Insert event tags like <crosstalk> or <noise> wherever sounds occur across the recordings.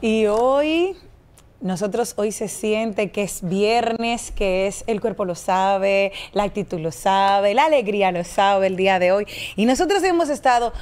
Y hoy, nosotros hoy se siente que es viernes, que es el cuerpo lo sabe, la actitud lo sabe, la alegría lo sabe el día de hoy. Y nosotros hemos estado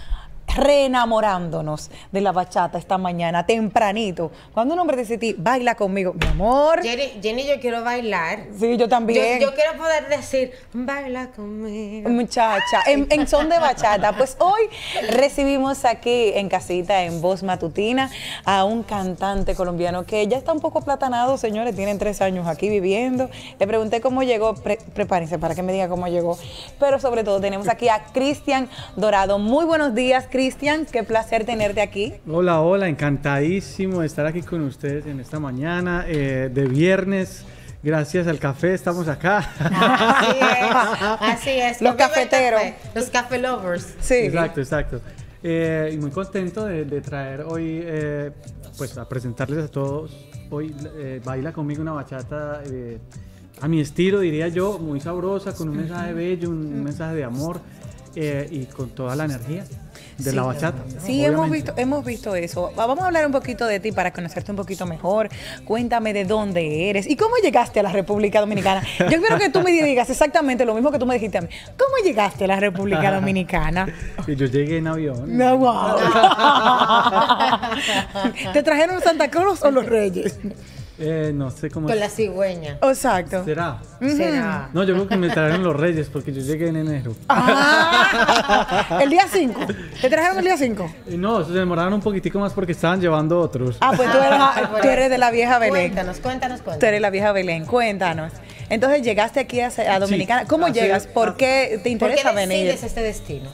reenamorándonos de la bachata esta mañana, tempranito. Cuando un hombre dice a ti, baila conmigo, mi amor. Jenny, Jenny, yo quiero bailar. Sí, yo también. Yo, yo quiero poder decir, baila conmigo. Muchacha, en, en son de bachata. Pues hoy recibimos aquí en casita, en voz matutina, a un cantante colombiano que ya está un poco platanado, señores, tienen tres años aquí viviendo. Le pregunté cómo llegó, pre- prepárense para que me diga cómo llegó. Pero sobre todo tenemos aquí a Cristian Dorado. Muy buenos días, Cristian, qué placer tenerte aquí. Hola, hola, encantadísimo de estar aquí con ustedes en esta mañana eh, de viernes. Gracias al café estamos acá. Así es, <laughs> así es. Los cafeteros. café, Los café lovers. Sí. Exacto, exacto. Eh, y muy contento de, de traer hoy, eh, pues a presentarles a todos hoy eh, Baila conmigo una bachata eh, a mi estilo, diría yo, muy sabrosa, con un mensaje bello, un mensaje de amor eh, y con toda la energía de la bachata. Sí, hemos visto, hemos visto eso. Vamos a hablar un poquito de ti para conocerte un poquito mejor. Cuéntame de dónde eres y cómo llegaste a la República Dominicana. <laughs> Yo quiero que tú me digas exactamente lo mismo que tú me dijiste a mí. ¿Cómo llegaste a la República <laughs> Dominicana? Y yo llegué en avión. No, wow. <laughs> ¿Te trajeron Santa Cruz o los Reyes? Eh, no sé cómo Con la cigüeña. Exacto. será. Será. No, yo creo que me trajeron los reyes porque yo llegué en enero. Ah, el día 5. ¿Te trajeron el día 5? Y no, se demoraron un poquitico más porque estaban llevando otros. Ah, pues tú eres, tú eres de la vieja Belén. Cuéntanos, cuéntanos, Tú cuéntanos. eres la vieja Belén, cuéntanos. Entonces llegaste aquí a, a Dominicana. ¿Cómo así llegas? ¿Por qué te ¿Por interesa qué venir? decides este destino?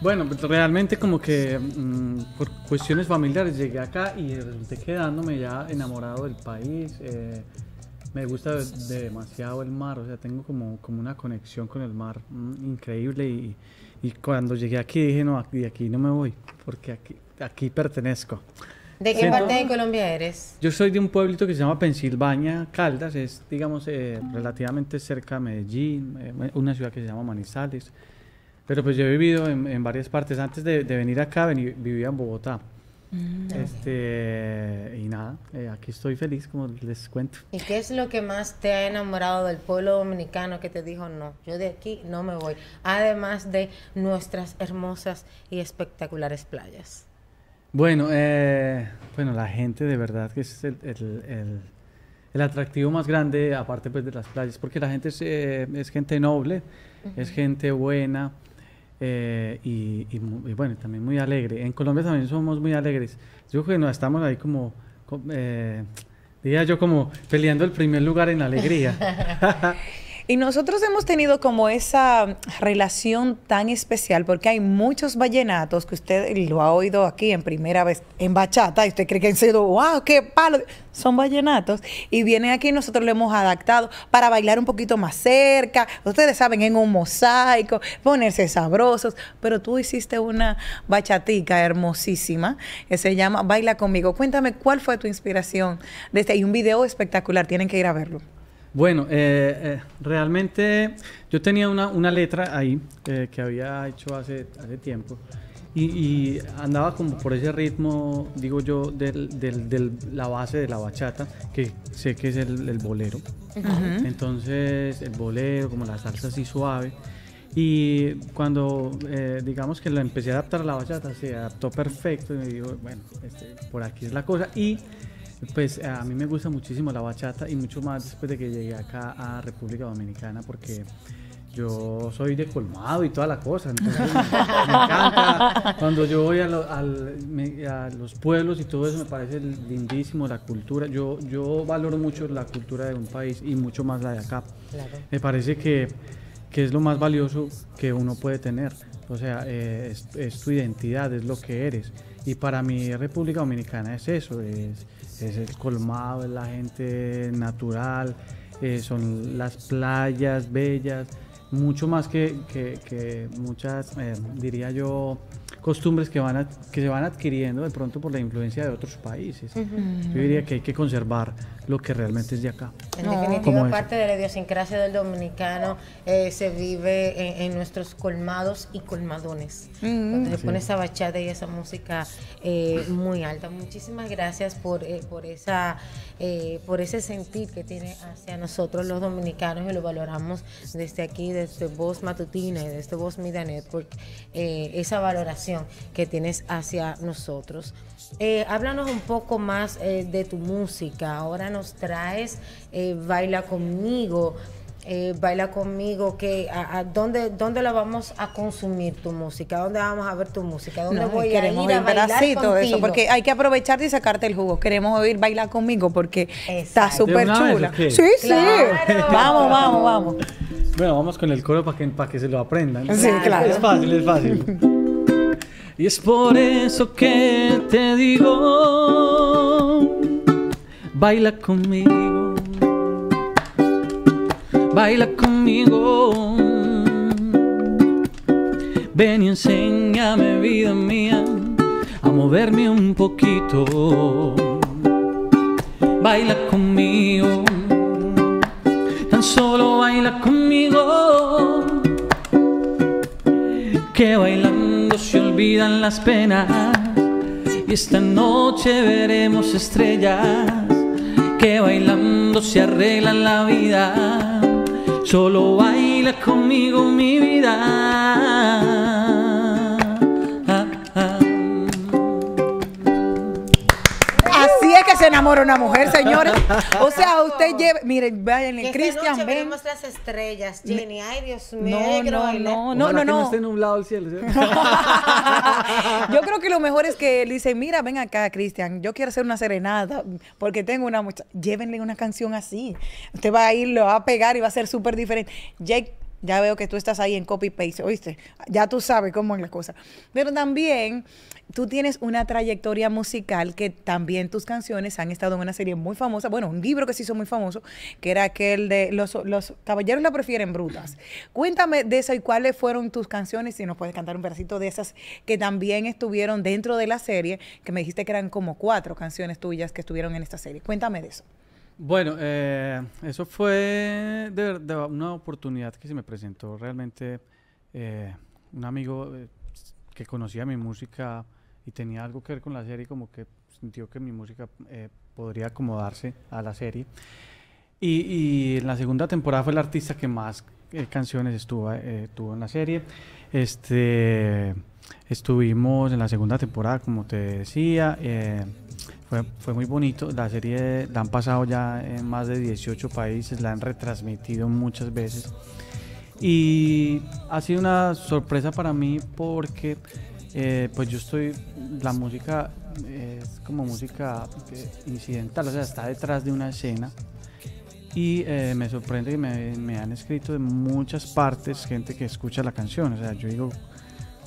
Bueno, pues realmente como que mm, por cuestiones familiares llegué acá y resulté quedándome ya enamorado del país. eh, me gusta de- de demasiado el mar, o sea, tengo como, como una conexión con el mar mm, increíble y, y cuando llegué aquí dije, no, de aquí no me voy, porque aquí, aquí pertenezco. ¿De qué Siento- parte de Colombia eres? Yo soy de un pueblito que se llama Pensilvania, Caldas, es, digamos, eh, relativamente cerca de Medellín, eh, una ciudad que se llama Manizales. Pero pues yo he vivido en, en varias partes. Antes de, de venir acá, vení- vivía en Bogotá. Este, y nada, eh, aquí estoy feliz, como les cuento. ¿Y qué es lo que más te ha enamorado del pueblo dominicano que te dijo no? Yo de aquí no me voy. Además de nuestras hermosas y espectaculares playas. Bueno, eh, bueno, la gente de verdad que es el, el- el- el atractivo más grande, aparte pues de las playas, porque la gente es, eh, es gente noble, es gente buena eh, y, y y bueno, también muy alegre. En Colombia también somos muy alegres. Yo creo que nos estamos ahí como, co- eh, yo como peleando el primer lugar en alegría. <laughs> Y nosotros hemos tenido como esa relación tan especial porque hay muchos vallenatos que usted lo ha oído aquí en primera vez en bachata y usted cree que han sido, wow, qué palo. Son vallenatos y viene aquí nosotros lo hemos adaptado para bailar un poquito más cerca. Ustedes saben, en un mosaico, ponerse sabrosos. Pero tú hiciste una bachatica hermosísima que se llama Baila conmigo. Cuéntame cuál fue tu inspiración de este. Y un video espectacular, tienen que ir a verlo. Bueno, eh, eh, realmente yo tenía una, una letra ahí eh, que había hecho hace, hace tiempo y, y andaba como por ese ritmo, digo yo, del, del- del- la base de la bachata, que sé que es el, el bolero. Entonces, el bolero, como la salsa así suave. Y cuando, eh, digamos que lo empecé a adaptar a la bachata, se adaptó perfecto y me dijo, bueno, este, por aquí es la cosa. Y pues a mí me gusta muchísimo la bachata y mucho más después de que llegué acá a República Dominicana porque yo soy de colmado y toda la cosa, entonces me, me encanta. Cuando yo voy a, lo- al- me- a los pueblos y todo eso me parece lindísimo, la cultura. Yo, yo valoro mucho la cultura de un país y mucho más la de acá. Claro. Me parece que, que es lo más valioso que uno puede tener. O sea, eh, es, es tu identidad, es lo que eres. Y para mí República Dominicana es eso, es, es el colmado, es la gente natural, eh, son las playas bellas, mucho más que, que- que muchas, eh, diría yo, costumbres que, van a- que se van adquiriendo de pronto por la influencia de otros países. Yo diría que hay que conservar lo que realmente es de acá. En No. Como definitiva, parte de la idiosincrasia del dominicano eh, se vive en, en nuestros colmados y colmadones. Donde se pone esa bachata y esa música eh, muy alta. Muchísimas gracias por, eh, por, esa, eh, por ese sentir que tiene hacia nosotros los dominicanos y lo valoramos desde aquí, desde Voz Matutina y desde Voz Media Network, eh, esa valoración que tienes hacia nosotros. Eh, háblanos un poco más eh, de tu música. Ahora nos traes eh, Baila conmigo. Eh, baila conmigo, que a, a- ¿dónde, ¿dónde la vamos a consumir tu música? ¿Dónde vamos a ver tu música? ¿Dónde No, voy a ir a bailar eso, porque hay que aprovecharte y sacarte el jugo. Queremos oír bailar conmigo porque está súper ¿De una vez chula. Sí, sí. Vamos, vamos, vamos. Bueno, vamos con el coro para que, para que se lo aprendan. Sí, claro. Es fácil, es fácil. Y es por eso que te digo, baila conmigo, baila conmigo. Ven y enséñame, vida mía, a moverme un poquito. Baila conmigo, tan solo baila conmigo que bailando se olvidan las penas. Y esta noche veremos estrellas que bailando se arreglan la vida. Solo baila conmigo mi vida una mujer, señores. O sea, <laughs> usted lleve, miren, vayan, Cristian, noche ven. veremos las estrellas, Jenny. Ay, Dios mío, No, no, no, no, no, esté nublado el cielo ¿sí? <laughs> Yo creo que lo mejor es que él dice, mira, ven acá, Cristian, yo quiero hacer una serenata porque tengo una muchacha. Llévenle una canción así. Usted va a ir, lo va a pegar y va a ser súper diferente. Jake, ya veo que tú estás ahí en copy-paste, ¿oíste? Ya tú sabes cómo es la cosa. Pero también tú tienes una trayectoria musical que también tus canciones han estado en una serie muy famosa, bueno, un libro que se hizo muy famoso, que era aquel de Los, Caballeros la prefieren brutas. Cuéntame de eso y cuáles fueron tus canciones, si nos puedes cantar un pedacito de esas que también estuvieron dentro de la serie, que me dijiste que eran como cuatro canciones tuyas que estuvieron en esta serie. Cuéntame de eso. Bueno, eh, eso fue de, de una oportunidad que se me presentó realmente. eh, un amigo eh, que conocía mi música y tenía algo que ver con la serie, como que sintió que mi música podría acomodarse a la serie. Y, y en la segunda temporada fue el artista que más canciones estuvo, tuvo en la serie. Este, estuvimos en la segunda temporada, como te decía. Fue, muy bonito. La serie la han pasado ya en más de 18 países, la han retransmitido muchas veces. Y ha sido una sorpresa para mí porque eh, pues yo estoy, la música es como música eh, incidental, o sea, está detrás de una escena. Y eh, me sorprende que me, me han escrito de muchas partes gente que escucha la canción. O sea, yo digo,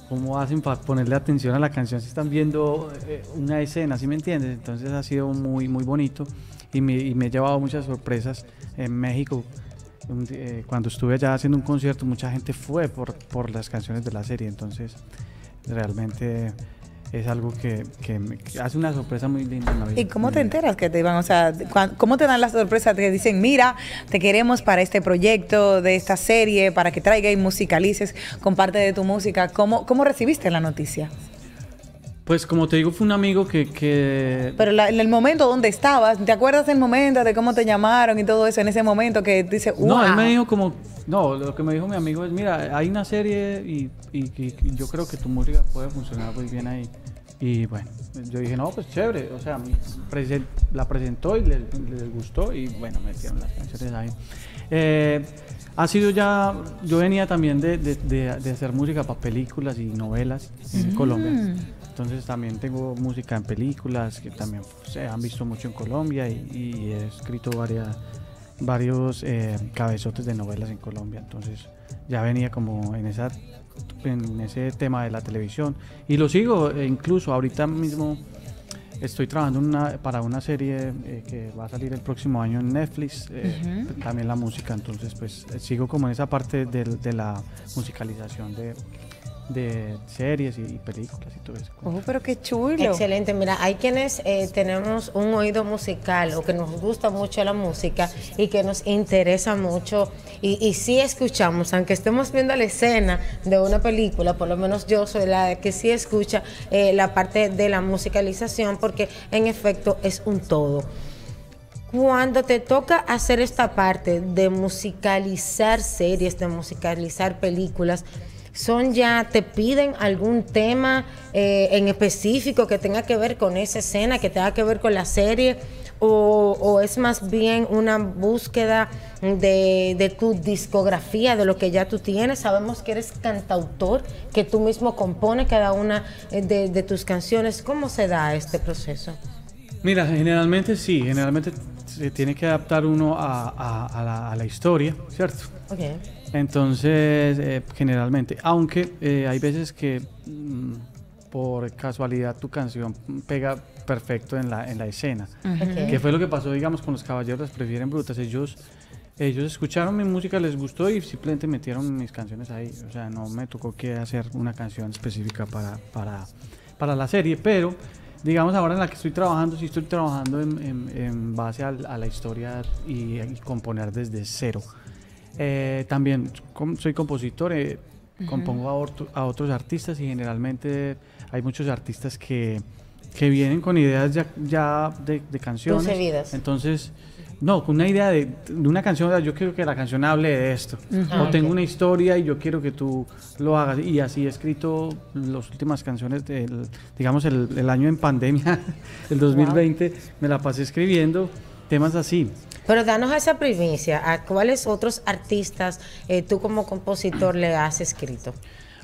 ¿cómo hacen para ponerle atención a la canción si están viendo eh, una escena? ¿Sí me entiendes? Entonces ha sido muy, muy bonito y me, y me he llevado muchas sorpresas en México. Eh, cuando estuve allá haciendo un concierto, mucha gente fue por, por las canciones de la serie. Entonces, realmente es algo que, que me- que hace una sorpresa muy linda en la vida. ¿Y cómo te enteras que te van? O sea, ¿cómo te dan las sorpresas? Te dicen, mira, te queremos para este proyecto de esta serie, para que traiga y musicalices con parte de tu música. ¿Cómo, cómo recibiste la noticia? Pues como te digo, fue un amigo que... que Pero la- en el momento donde estabas, ¿te acuerdas del momento de cómo te llamaron y todo eso? En ese momento que dice, wow. No, él me dijo como, no, lo que me dijo mi amigo es, mira, hay una serie y, y- y- y yo creo que tu música puede funcionar muy bien ahí. Y bueno, yo dije, no, pues chévere, o sea, presen- la presentó y les, les gustó y bueno, metieron las canciones ahí. Eh, ha sido ya, yo venía también de, de- de- de hacer música para películas y novelas en Colombia. Entonces también tengo música en películas que también se han visto mucho en Colombia y, y he escrito varias, varios eh, cabezotes de novelas en Colombia. Entonces ya venía como en, esa, en ese tema de la televisión. Y lo sigo, e incluso ahorita mismo estoy trabajando una- para una serie eh, que va a salir el próximo año en Netflix, eh, también la música. Entonces pues sigo como en esa parte del- de, la musicalización de, de series y, películas y todo eso. Oh, pero qué chulo. Excelente. Mira, hay quienes eh, tenemos un oído musical o que nos gusta mucho la música y que nos interesa mucho y, y sí escuchamos, aunque estemos viendo la escena de una película, por lo menos yo soy la que sí escucha eh, la parte de la musicalización porque en efecto es un todo. Cuando te toca hacer esta parte de musicalizar series, de musicalizar películas, son ya, te piden algún tema eh, en específico que tenga que ver con esa escena, que tenga que ver con la serie, o, es más bien una búsqueda de, tu discografía, de lo que ya tú tienes. Sabemos que eres cantautor, que tú mismo compones cada una eh, de, tus canciones. ¿Cómo se da este proceso? Mira, generalmente sí, generalmente se tiene que adaptar uno a, la, historia, ¿cierto? Okay. Entonces, eh, generalmente, aunque eh, hay veces que mm, por casualidad tu canción pega perfecto en la, en la escena. Que fue lo que pasó, digamos, con los caballeros prefieren brutas. Ellos, ellos escucharon mi música, les gustó y simplemente metieron mis canciones ahí. O sea, no me tocó que hacer una canción específica para, para, para la serie, pero digamos ahora en la que estoy trabajando, sí estoy trabajando en, en, base a, la historia y, componer desde cero. Eh, también soy compositor, eh, compongo a, a, otros artistas y generalmente hay muchos artistas que, que vienen con ideas ya, ya de, de canciones. Entonces, no, con una idea de, de, una canción, yo quiero que la canción hable de esto. O tengo una historia y yo quiero que tú lo hagas. Y así he escrito las últimas canciones del, digamos, el, el año en pandemia, <laughs> el 2020, me la pasé escribiendo temas así. Pero danos esa primicia, ¿a cuáles otros artistas eh, tú como compositor le has escrito?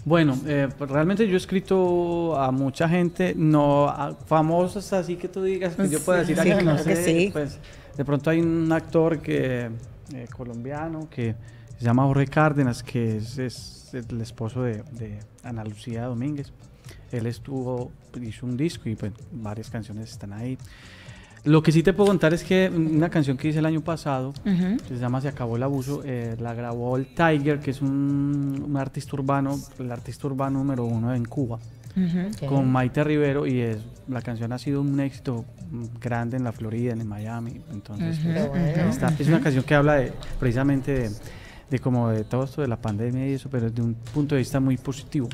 Bueno, eh, realmente yo he escrito a mucha gente, no a famosos así que tú digas que yo pueda decir sí, no sé, pues de pronto hay un actor que eh, colombiano que se llama Jorge Cárdenas, que es, el esposo de, Ana Lucía Domínguez. Él estuvo, hizo un disco y pues varias canciones están ahí. Lo que sí te puedo contar es que una canción que hice el año pasado, se llama Se acabó el abuso, eh, la grabó el Tiger, que es un, artista urbano, el artista urbano número uno en Cuba, con Maite Rivero, y es, la canción ha sido un éxito grande en la Florida, en Miami. Entonces, pues, es una canción que habla de, precisamente de, de como de todo esto de la pandemia y eso, pero desde un punto de vista muy positivo.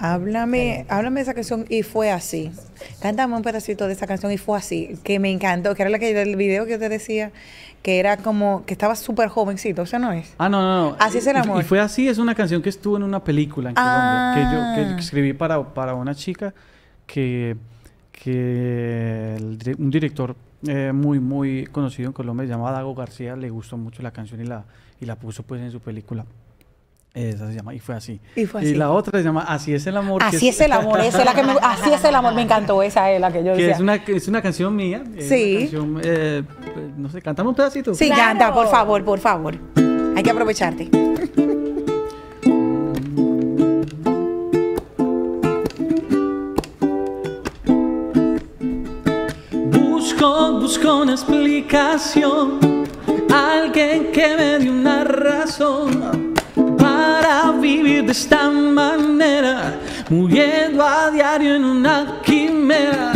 Háblame, háblame de esa canción y fue así. Cántame un pedacito de esa canción y fue así, que me encantó, que era la que del video que te decía, que era como que estaba súper jovencito, o sea, no es. Ah, no, no, no. Así es el amor. Y, fue así, es una canción que estuvo en una película en Colombia, que yo que ah. escribí para, para una chica que, que un director eh, muy, muy conocido en Colombia, llamado Dago García, le gustó mucho la canción y la, y la puso pues en su película. Esa se llama, y fue así. Y, la otra se llama Así es el amor. Así es, el amor, esa es la que me, Así es el amor, me encantó, esa es la que yo decía. Que es una, es una canción mía. sí. Una canción, eh, no sé, cantame un pedacito. Sí, canta, por favor, por favor. Hay que aprovecharte. Busco, busco una explicación, alguien que me dé una razón de esta manera, muriendo a diario en una quimera.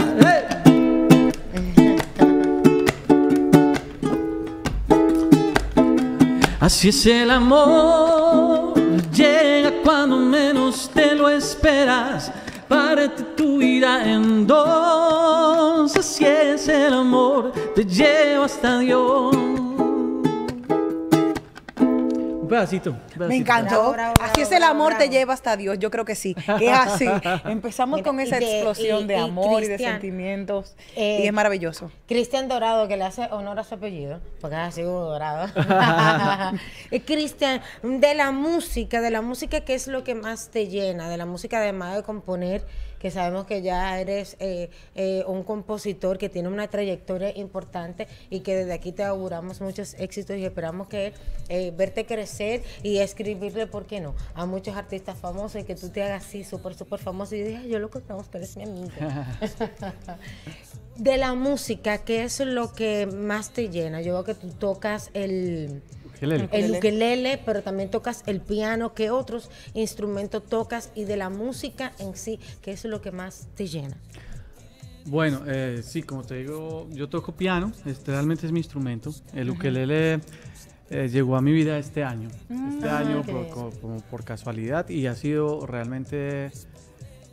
Así es el amor, llega cuando menos te lo esperas, parte tu vida en dos. Así es el amor, te lleva hasta Dios. Un pedacito, Me encantó. así es el amor te lleva hasta Dios. Yo creo que sí. Es así. <laughs> Empezamos con esa explosión de, amor y, de sentimientos. y es eh, maravilloso. Cristian Dorado, que le hace honor a su apellido, porque es así Dorado. <laughs> <laughs> Cristian, de la música, de la música, ¿qué es lo que más te llena? De la música, además de componer que sabemos que ya eres eh, eh, un compositor que tiene una trayectoria importante y que desde aquí te auguramos muchos éxitos y esperamos que eh, verte crecer y escribirle, ¿por qué no?, a muchos artistas famosos y que tú te hagas así súper, súper famoso y digas, yo lo conozco, eres mi amigo. <laughs> de la música, ¿qué es lo que más te llena? Yo veo que tú tocas el ukelele. El ukelele, pero también tocas el piano, ¿qué otros instrumentos tocas? Y de la música en sí, que es lo que más te llena. Bueno, eh, sí, como te digo, yo toco piano, este realmente es mi instrumento. El ukelele eh, llegó a mi vida este año, este Ah, año por, como por casualidad y ha sido realmente,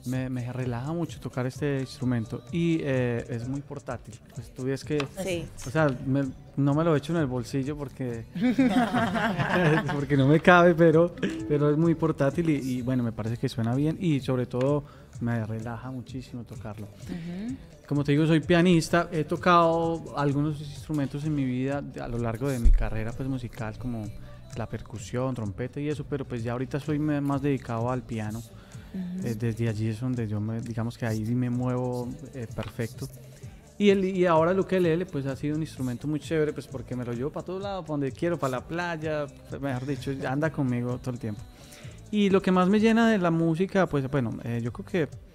me, me relaja mucho tocar este instrumento y eh, es muy portátil. Pues tú ves que, Sí. o sea, me- no me lo echo en el bolsillo porque, <laughs> <laughs> porque no me cabe, pero, pero es muy portátil y, y, bueno, me parece que suena bien y sobre todo me relaja muchísimo tocarlo. Como te digo, soy pianista. He tocado algunos instrumentos en mi vida a lo largo de mi carrera pues, musical, como la percusión, trompeta y eso, pero pues ya ahorita soy más dedicado al piano. Eh, desde allí es donde yo, me, digamos que ahí me muevo eh, perfecto. Y, el, y ahora el ukelele pues ha sido un instrumento muy chévere pues porque me lo llevo para todos lados, para donde quiero, para la playa, mejor dicho, anda conmigo todo el tiempo. Y lo que más me llena de la música, pues bueno, eh, yo creo que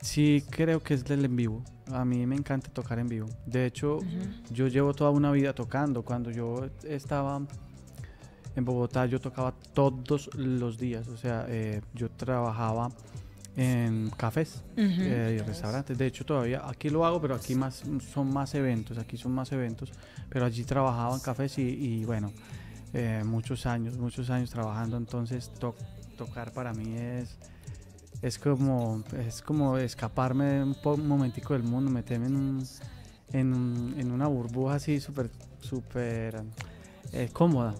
sí creo que es del en vivo. A mí me encanta tocar en vivo. De hecho, yo llevo toda una vida tocando. Cuando yo estaba en Bogotá, yo tocaba todos los días. O sea, eh, yo trabajaba en cafés eh, y restaurantes. De hecho, todavía aquí lo hago, pero aquí más son más eventos. Aquí son más eventos. Pero allí trabajaba en cafés y, y bueno, eh, muchos años, muchos años trabajando. Entonces, to- tocar para mí es es como es como escaparme un, po- un momentico del mundo, meterme en, un- en, un- en una burbuja así súper súper eh, cómoda.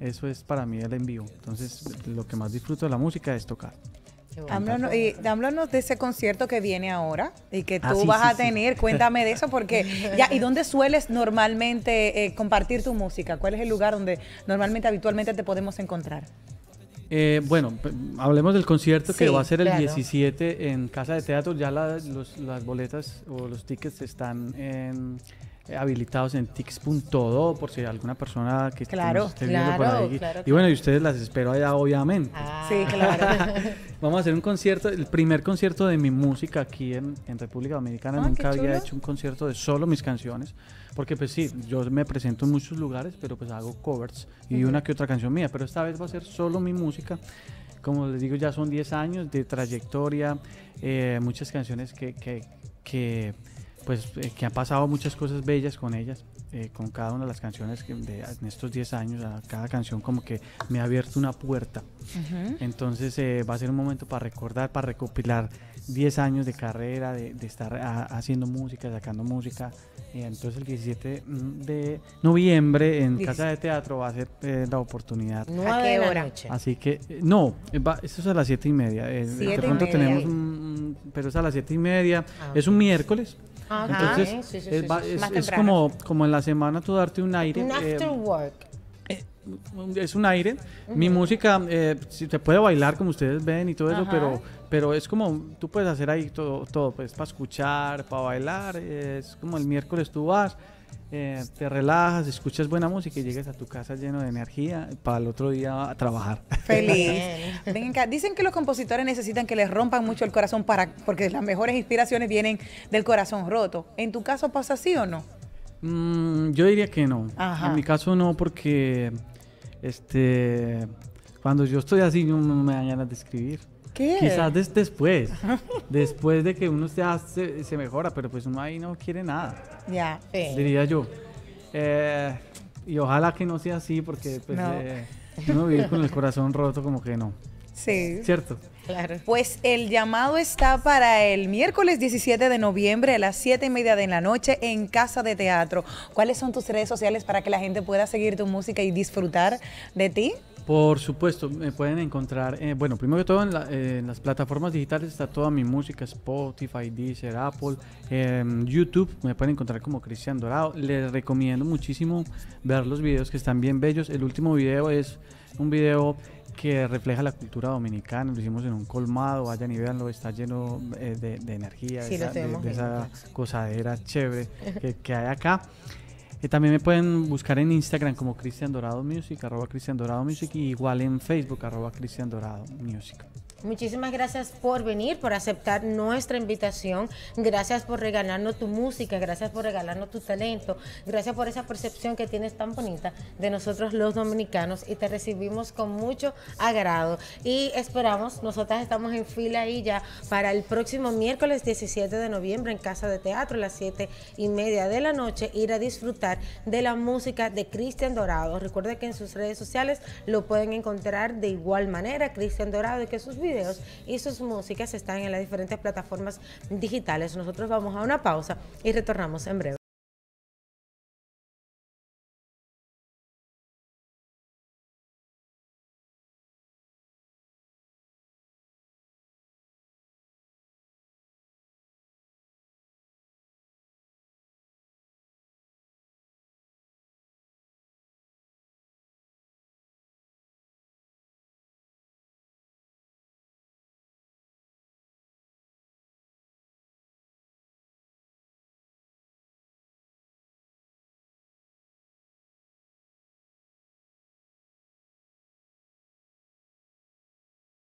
Eso es para mí el en vivo. Entonces, lo que más disfruto de la música es tocar. Háblanos, y, háblanos de ese concierto que viene ahora y que tú Ah, sí, vas sí, a sí. tener. Cuéntame de eso porque <laughs> ya y dónde sueles normalmente eh, compartir tu música. ¿Cuál es el lugar donde normalmente habitualmente te podemos encontrar? Eh, bueno, hablemos del concierto que va a ser el claro. 17 en Casa de Teatro. Ya la- los- las boletas o los tickets están en- habilitados en tix.do por si alguna persona que que Claro, nos esté viendo por claro, ahí. claro, y bueno, y ustedes las espero allá, obviamente. Ah, Sí, claro. <laughs> Vamos a hacer un concierto, el primer concierto de mi música aquí en, en República Dominicana. Ah, Nunca había hecho un concierto de solo mis canciones, porque pues sí, yo me presento en muchos lugares, pero pues hago covers y una que otra canción mía, pero esta vez va a ser solo mi música. Como les digo, ya son 10 años de trayectoria, eh, muchas canciones que, que, que, pues, eh, que han pasado muchas cosas bellas con ellas. eh, con cada una de las canciones que de, en estos 10 años, a cada canción como que me ha abierto una puerta. Entonces eh, va a ser un momento para recordar, para recopilar 10 años de carrera, de, de estar a- haciendo música, sacando música. Y entonces el 17 de noviembre en Diez- Casa de Teatro va a ser eh, la oportunidad. ¿A qué hora? Así que, eh, no, va, esto es a las 7 y media. eh, Siete de y pronto media. tenemos un, un- pero es a las 7 y media. Ah, es un miércoles. Ah, Entonces. Sí, sí, es, sí, sí. es- como, como en la semana tú darte un aire. Un eh, after work. eh, es un aire. Mi música, eh, si te puede bailar como ustedes ven y todo eso, Ajá. pero, pero es como, tú puedes hacer ahí todo, todo pues para escuchar, para bailar. eh, es como el miércoles tú vas, eh, te relajas, escuchas buena música y llegas a tu casa lleno de energía para el otro día a trabajar. Feliz. Bien. Ven acá, dicen que los compositores necesitan que les rompan mucho el corazón para porque las mejores inspiraciones vienen del corazón roto. ¿En tu caso pasa así o no? Mm, yo diría que no. Ajá. En mi caso no, porque este cuando yo estoy así no me dan ganas de escribir. ¿Qué? Quizás des- después, después de que uno ya se, se mejora, pero pues uno ahí no quiere nada, Ya. Sí. diría yo. Eh, y ojalá que no sea así, porque pues No. eh, uno vivir con el corazón roto como que no, Sí. ¿cierto? Claro. Pues el llamado está para el miércoles 17 de noviembre a las 7 y media de la noche en Casa de Teatro. ¿Cuáles son tus redes sociales para que la gente pueda seguir tu música y disfrutar de ti? Por supuesto, me pueden encontrar, eh, bueno, primero que todo en, la- eh, en las plataformas digitales está toda mi música, Spotify, Deezer, Apple, em, YouTube, me pueden encontrar como Cristian Dorado. Les recomiendo muchísimo ver los videos que están bien bellos. El último video es un video que refleja la cultura dominicana, lo hicimos en un colmado, vayan y véanlo, está lleno eh, de, de energía, Sí, esa, de- de esa cosadera chévere que, que hay acá. También me pueden buscar en Instagram como Cristian Dorado Music, arroba Cristian Dorado Music, y igual en Facebook, arroba Cristian Dorado Music. Muchísimas gracias por venir, por aceptar nuestra invitación. Gracias por regalarnos tu música, gracias por regalarnos tu talento, gracias por esa percepción que tienes tan bonita de nosotros los dominicanos y te recibimos con mucho agrado. Y esperamos, nosotras estamos en fila ahí ya para el próximo miércoles 17 de noviembre en Casa de Teatro a las 7 y media de la noche, ir a disfrutar de la música de Cristian Dorado. Recuerde que en sus redes sociales lo pueden encontrar de igual manera, Cristian Dorado, y que sus y sus músicas están en las diferentes plataformas digitales. Nosotros vamos a una pausa y retornamos en breve.